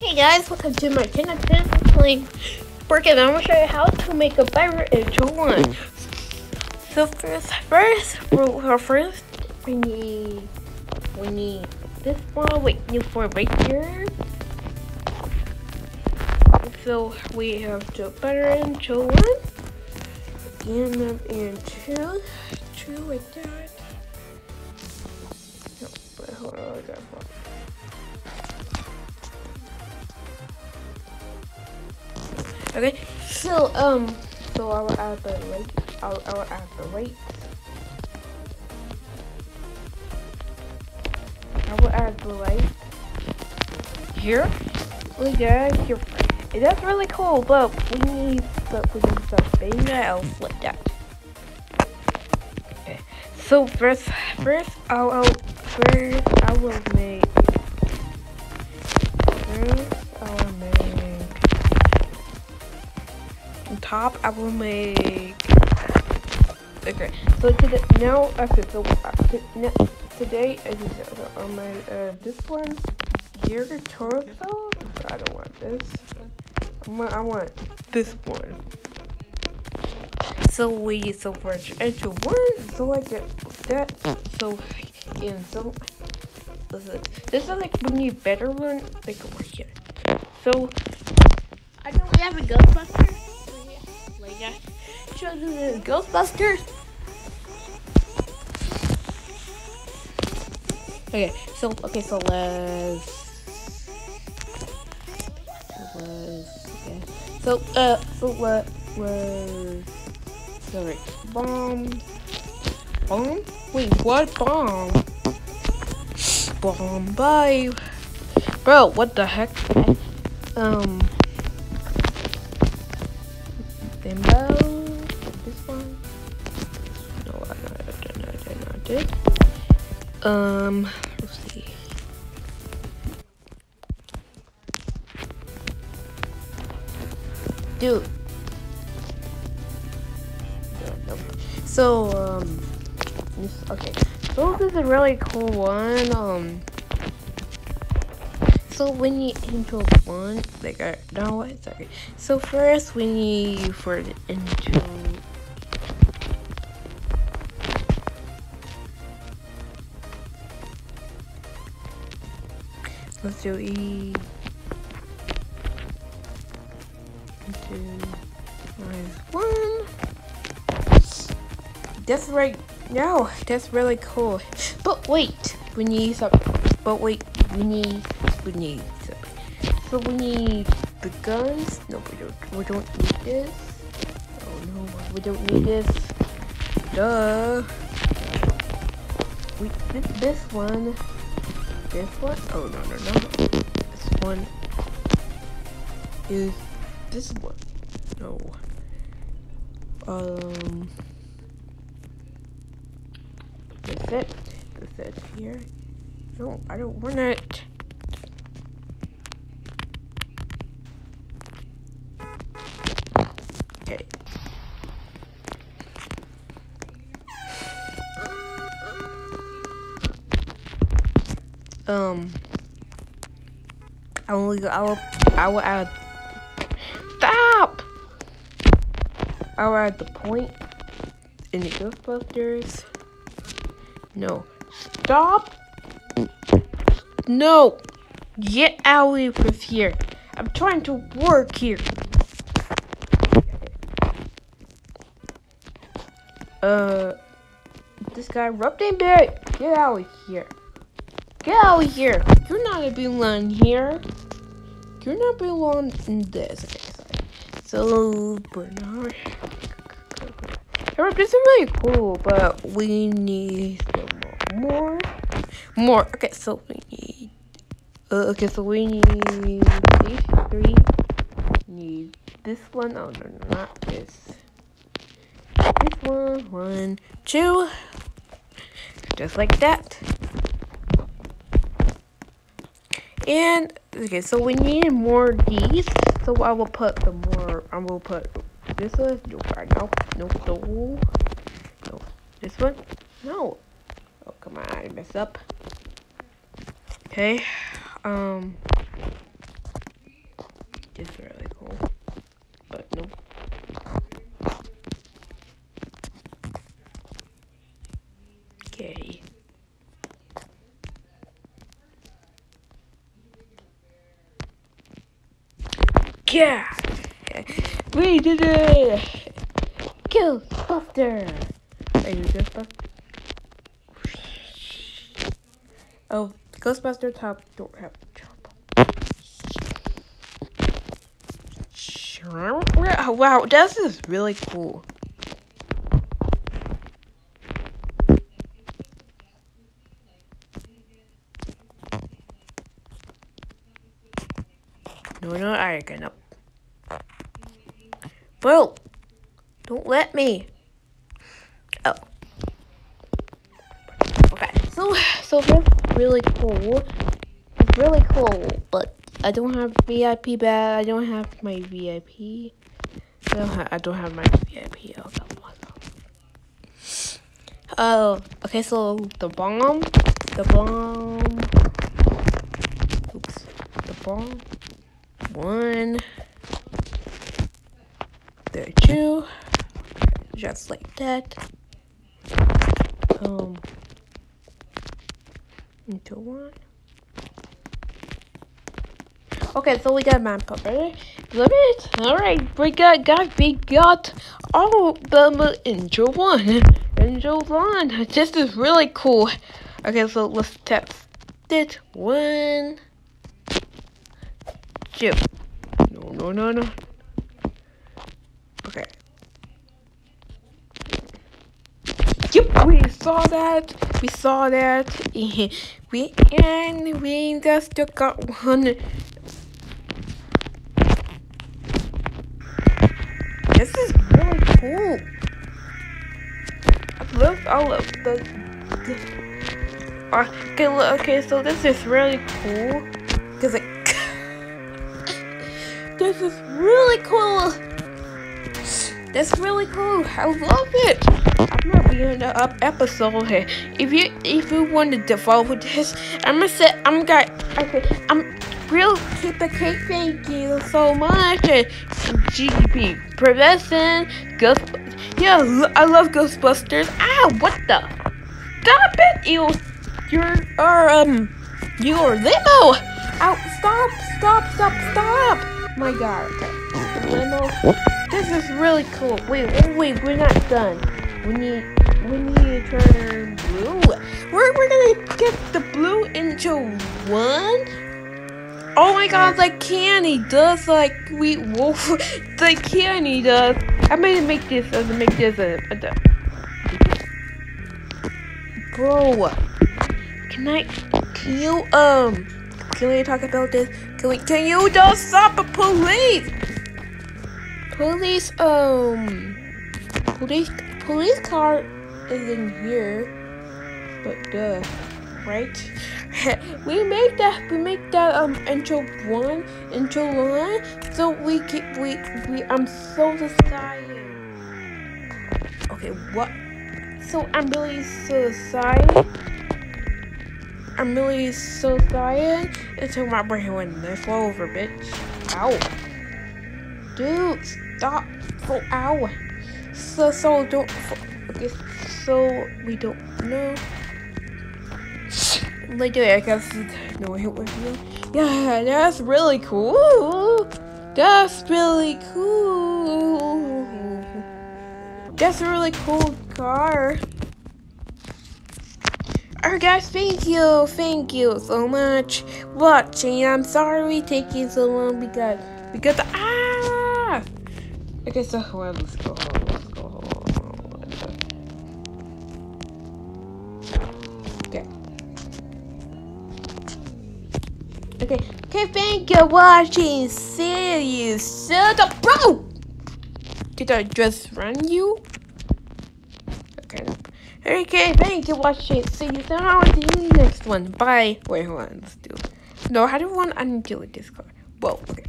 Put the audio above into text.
Hey guys, welcome to my channel. Today I'm playing Burkett. I'm gonna show you how to make a fire into one. So first, first, well, first we need we need this one. Wait, new for right here. So we have to butter into one, and then and two, two like that. But hold on, I got Okay, so um, so I will add the rate. I will, I will add the rate. I will add the light here. We got here. That's really cool, but we need but we need something else like that. Okay. So first, first I will first I will make first top I will make okay so today now okay so uh, t- no, today I just uh, on my uh, this one here torso? I don't want this. Want, I want this one. So we so for enter one so I get that so and so this is this is like we need better one like over here. So I we have a Ghostbuster. Like yeah, the Ghostbusters. Okay, so okay, so let's okay. So uh, so let let's sorry, bomb, bomb. Wait, what bomb? Bomb, bye, bro. What the heck? Um. Did. Um, let's see. Dude. No. So, um, this, okay. So this is a really cool one. Um, so when you into one, like I no sorry. So first when you for into let's do E minus one. That's right now. That's really cool. But wait, we need some. But wait, we need we need so we need the guns. No, we don't. We don't need this. Oh no, we don't need this. Duh. We this one. This one. Oh no no no. This one is this one. No. Um. That's it. That's it here. No, I don't want it. Um. I will. I will. I will add. Stop. I will add the point in the Ghostbusters. No. Stop. No. Get out of here. I'm trying to work here. Uh, this guy bed. Get out of here. Get out of here. You're not belong here. You're not belong in this. So, Bernard. This is really cool, but we need more. More. Okay, so we need. Uh, okay, so we need these three. Need this one. Oh no, no, not this. This one, one, two. Just like that. And okay, so we need more these. So I will put the more. I will put this one. No, no, no, no, no. This one. No. Oh come on, I mess up. Okay. Um. this is really cool. But no. Yeah! We did it! Ghostbuster! Are you Ghostbuster? Oh, Ghostbuster top door have Wow, this is really cool. No, no, I can up. Bro, don't let me. Oh. Okay, so so that's really cool. It's really cool, but I don't have VIP bag. I don't have my VIP. I don't have, I don't have my VIP. Oh, Oh, okay, so the bomb, the bomb, oops, the bomb, one, there two, just like that, um, into one. Okay, so we got manpower. Limit. Alright, we got got we got all the intro one. Intro one. This is really cool. Okay, so let's test it. One two. No no no no. Okay. Yep, we saw that. We saw that. we and we just got one This is really cool. I love all of the. Uh, okay, okay, so this is really cool because it. this is really cool. That's really cool. I love it. I'm gonna be in the up episode here. If you if you want to follow this, I'm gonna say I'm got okay. I'm real super cake. Thank you so much. GP Prevention Ghost. Yeah, I love Ghostbusters. Ah, what the? Stop it, you. You're um. you're limo. Out. Stop. Stop. Stop. Stop. My God. Okay. Limo. This is really cool. Wait. Wait. Wait. We're not done. We need. We need to turn blue. We're we're gonna get the blue into one. Oh my god, like candy does like Sweet Wolf. like candy does. I'm gonna make this. I'm gonna make this a, a, a Bro, can I? Can you um? Can we talk about this? Can we? Can you just stop the police? Police um. Police police car is in here, but duh, right? we make that we make that um intro one intro one so we keep we we I'm so excited. Okay, what? So I'm really so excited. I'm really so excited. A my brain went this over, bitch. Ow. Dude, stop. Oh, ow. So, so don't. Okay, so we don't know like I guess no it with you. Yeah, that's really cool. That's really cool. That's a really cool car. Alright guys, thank you, thank you so much watching. I'm sorry taking so long because because ah Okay, so well, let's go home. Let's go home. Okay. Okay, okay, thank you for watching. See you soon. Bro! Did I just run you? Okay. Okay, thank you for watching. See you soon. I will see you next one. Bye. Wait, hold on. Let's do. No, I don't want. To do this card. Whoa. Okay.